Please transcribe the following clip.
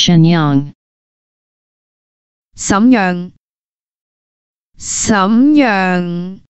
沈阳沈阳，沈阳。